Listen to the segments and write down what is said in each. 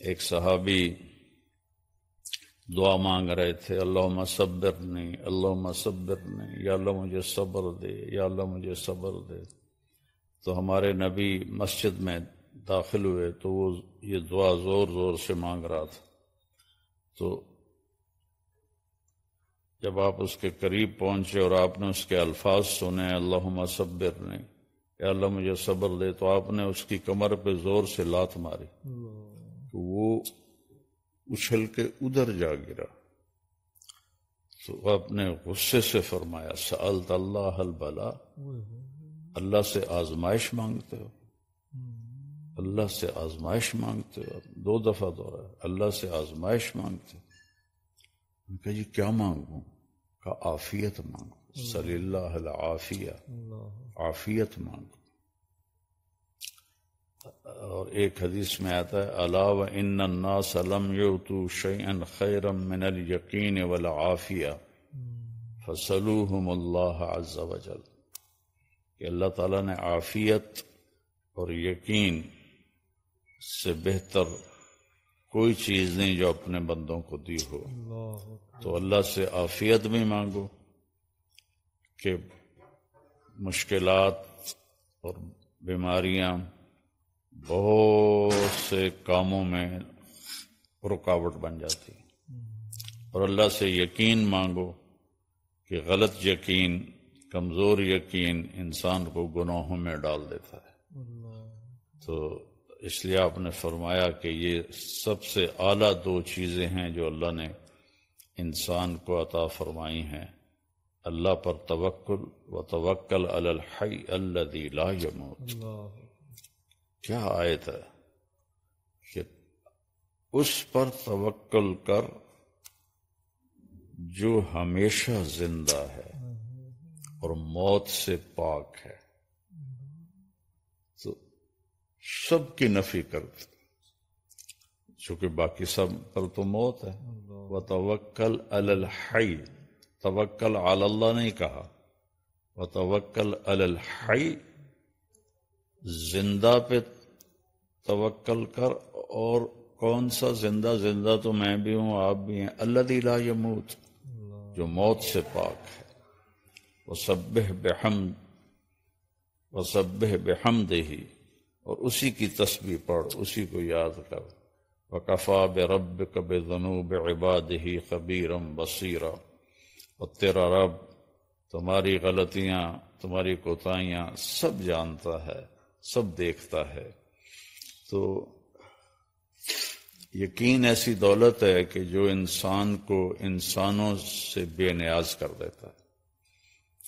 ایک صحابی دعا مانگ رہے تھے اللہ مصبر نہیں اللہ مصبر نہیں یا اللہ مجھے صبر دے، یا اللہ مجھے صبر دے۔ تو ہمارے نبی مسجد میں داخل ہوئے تو وہ یہ دعا زور زور سے مانگ رہا تھا۔ تو جب آپ اس کے قریب پہنچے اور آپ نے اس کے الفاظ سنے اللہ مصبر نے یا اللہ مجھے صبر دے، تو آپ نے اس کی کمر پہ زور سے لات ماری۔ تو وہ اچھل کے ادھر جا گرا۔ تو آپ نے غصے سے فرمایا سألت اللہ البلا اللہ سے آزمائش مانگتے ہو۔ اللہ سے آزمائش مانگتے ہو۔ دو دفعہ دورہ اللہ سے آزمائش مانگتے ہو۔ کہا جی کیا مانگوں؟ کہا آفیت مانگو صلی اللہ العافیہ۔ عافیت مانگو اور ایک حدیث میں آتا ہے و ان الناس لم یعطو شیئا خیرا من الیقین والعافیہ فصلوہم اللہ عز وجل کہ اللہ تعالیٰ نے عافیت اور یقین سے بہتر کوئی چیز نہیں جو اپنے بندوں کو دی ہو۔ تو اللہ سے عافیت بھی مانگو کہ مشکلات اور بیماریاں بہت سے کاموں میں رکاوٹ بن جاتی اور اللہ سے یقین مانگو کہ غلط یقین، کمزور یقین انسان کو گناہوں میں ڈال دیتا ہے۔ تو اس لیے آپ نے فرمایا کہ یہ سب سے اعلیٰ دو چیزیں ہیں جو اللہ نے انسان کو عطا فرمائی ہیں۔ اللہ پر توکل و توکل الحی الذی لا یموت۔ کیا آیت ہے کہ اس پر توکل کر جو ہمیشہ زندہ ہے اور موت سے پاک ہے۔ تو سب کی نفی کرتے چونکہ باقی سب پر تو موت ہے۔ وہ توکل الحی توکل اللہ نہیں کہا۔ وہ توکل الحی زندہ پہ توکل کر اور کون سا زندہ زندہ تو میں بھی ہوں، آپ بھی ہیں۔ اللہ دلا یموت، جو موت سے پاک ہے۔ وہ سب بحمد وہ سب بحمد ہی اور اسی کی تسبیح پڑھ، اسی کو یاد کر۔ وہ کفا بے رب کب ذنوب عباد ہی خبیرم بصیرہ اور تیرا رب تمہاری غلطیاں، تمہاری کوتاہیاں سب جانتا ہے۔ سب دیکھتا ہے۔ تو یقین ایسی دولت ہے کہ جو انسان کو انسانوں سے بے نیاز کر دیتا ہے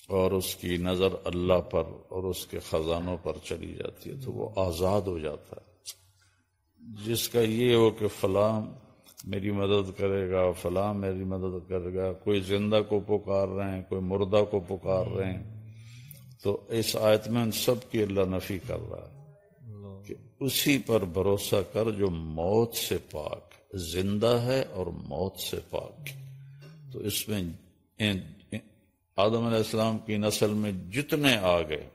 اور اس کی نظر اللہ پر اور اس کے خزانوں پر چلی جاتی ہے تو وہ آزاد ہو جاتا ہے۔ جس کا یہ ہو کہ فلاں میری مدد کرے گا، فلاں میری مدد کرے گا، کوئی زندہ کو پکار رہے ہیں، کوئی مردہ کو پکار رہے ہیں تو اس آیت میں ان سب کی اللہ نفی کر رہا ہے کہ اسی پر بھروسہ کر جو موت سے پاک زندہ ہے اور موت سے پاک تو اس میں آدم علیہ السلام کی نسل میں جتنے آ گئے،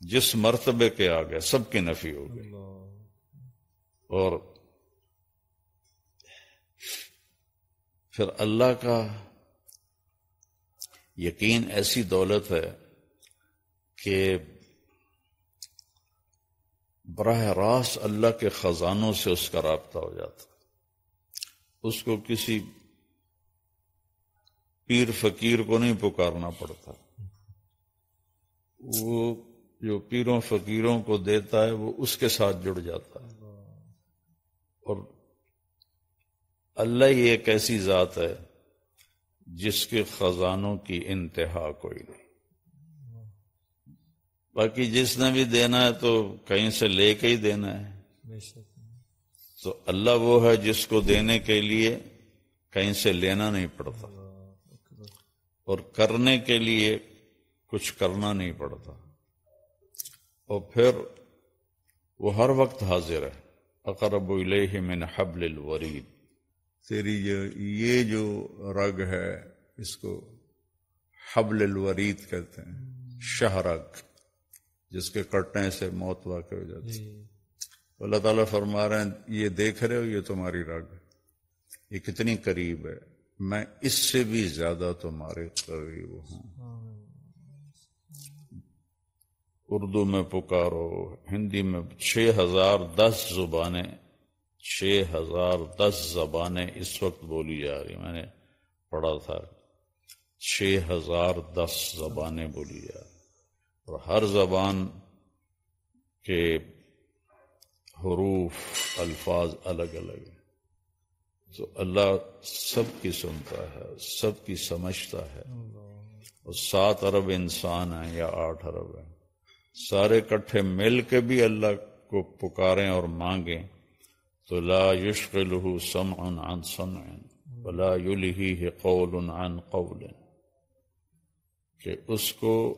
جس مرتبے کے آ گئے، سب کی نفی ہو گئی۔ اور پھر اللہ کا یقین ایسی دولت ہے کہ براہ راست اللہ کے خزانوں سے اس کا رابطہ ہو جاتا۔ اس کو کسی پیر فقیر کو نہیں پکارنا پڑتا۔ وہ جو پیروں فقیروں کو دیتا ہے، وہ اس کے ساتھ جڑ جاتا ہے۔ اور اللہ ہی ایک ایسی ذات ہے جس کے خزانوں کی انتہا کوئی نہیں۔ باقی جس نے بھی دینا ہے تو کہیں سے لے کے ہی دینا ہے۔ تو اللہ وہ ہے جس کو دینے کے لیے کہیں سے لینا نہیں پڑتا۔ اور کرنے کے لیے کچھ کرنا نہیں پڑتا۔ اور پھر وہ ہر وقت حاضر ہے۔ اقرب الیہ من حبل الورید۔ تیری جو یہ جو رگ ہے اس کو حبل الورید کہتے ہیں۔ شہرگ۔ جس کے کٹنے سے موت واقع ہو جاتی جی۔ اللہ تعالیٰ فرما رہے ہیں یہ دیکھ رہے ہو یہ تمہاری رگ یہ کتنی قریب ہے۔ میں اس سے بھی زیادہ تمہارے قریب ہوں۔ اردو میں پکارو ہندی میں چھ ہزار دس زبانیں چھ ہزار دس زبانیں اس وقت بولی جا رہی میں نے پڑھا تھا چھ ہزار دس زبانیں بولی جا رہی اور ہر زبان کے حروف، الفاظ الگ الگ ہیں۔ تو اللہ سب کی سنتا ہے، سب کی سمجھتا ہے۔ اور سات ارب انسان ہیں یا آٹھ ارب ہیں۔ سارے کٹھے مل کے بھی اللہ کو پکاریں اور مانگیں۔ تو لا یشغلہ سمع عن سمع ولا یلہیہ قول عن قول۔ کہ اس کو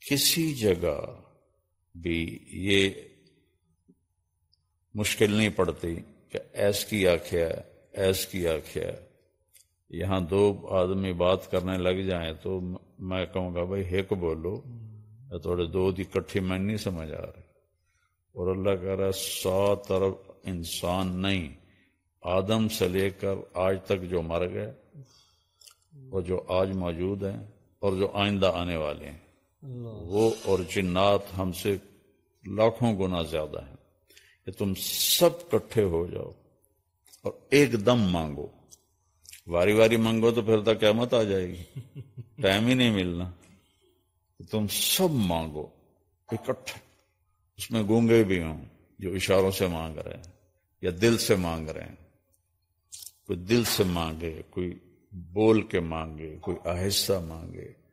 کسی جگہ بھی یہ مشکل نہیں پڑتی کہ ایس کی آخیا ہے ایس کی آخیا ہے یہاں دو آدمی بات کرنے لگ جائیں تو میں کہوں گا بھائی ہیک بولو تھوڑے دو دی کٹھی میں نہیں سمجھ آ رہی۔ اور اللہ کہہ رہا ہے سو طرف انسان نہیں، آدم سے لے کر آج تک جو مر گئے اور جو آج موجود ہیں اور جو آئندہ آنے والے ہیں۔ وہ اور جنات ہم سے لاکھوں گنا زیادہ ہیں۔ کہ تم سب کٹھے ہو جاؤ اور ایک دم مانگو۔ واری واری مانگو تو پھر تک قیامت آ جائے گی۔ ٹائم ہی نہیں ملنا۔ تم سب مانگو اکٹھے۔ اس میں گونگے بھی ہوں جو اشاروں سے مانگ رہے ہیں یا دل سے مانگ رہے ہیں۔ کوئی دل سے مانگے کوئی بول کے مانگے کوئی آہستہ مانگے۔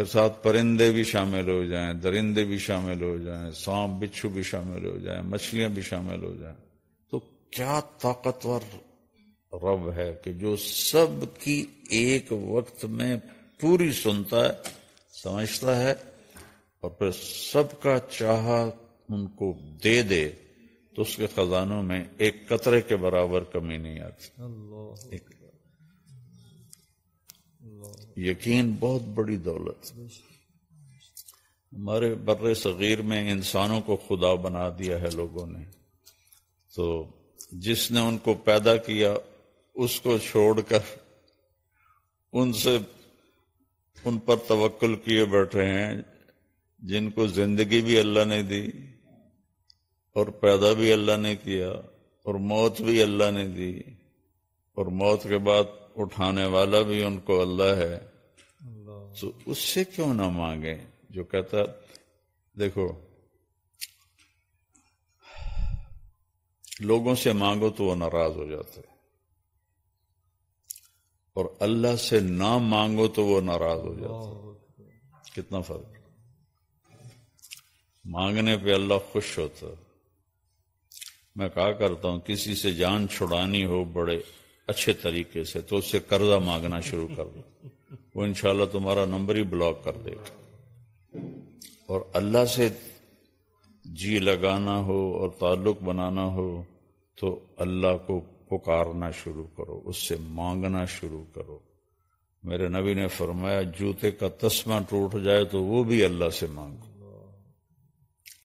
پھر ساتھ پرندے بھی شامل ہو جائیں درندے بھی شامل ہو جائیں سانپ بچھو بھی شامل ہو جائیں مچھلیاں بھی شامل ہو جائیں۔ تو کیا طاقتور رب ہے کہ جو سب کی ایک وقت میں پوری سنتا ہے سمجھتا ہے اور پھر سب کا چاہا ان کو دے دے تو اس کے خزانوں میں ایک قطرے کے برابر کمی نہیں آتی۔ یقین بہت بڑی دولت۔ ہمارے بر صغیر میں انسانوں کو خدا بنا دیا ہے لوگوں نے۔ تو جس نے ان کو پیدا کیا، اس کو چھوڑ کر ان سے ان پر توکل کیے بیٹھے ہیں، جن کو زندگی بھی اللہ نے دی اور پیدا بھی اللہ نے کیا اور موت بھی اللہ نے دی۔ اور موت کے بعد اٹھانے والا بھی ان کو اللہ ہے۔ تو اس سے کیوں نہ مانگے؟ جو کہتا دیکھو لوگوں سے مانگو تو وہ ناراض ہو جاتے۔ اور اللہ سے نہ مانگو تو وہ ناراض ہو جاتے۔ کتنا فرق۔ مانگنے پہ اللہ خوش ہوتا۔ میں کہا کرتا ہوں کسی سے جان چھڑانی ہو بڑے اچھے طریقے سے تو اس سے قرضہ مانگنا شروع کر دو۔ وہ انشاءاللہ تمہارا نمبر ہی بلاک کر دے گا۔ اور اللہ سے جی لگانا ہو اور تعلق بنانا ہو تو اللہ کو پکارنا شروع کرو، اس سے مانگنا شروع کرو۔ میرے نبی نے فرمایا، جوتے کا تسمہ ٹوٹ جائے تو وہ بھی اللہ سے مانگو۔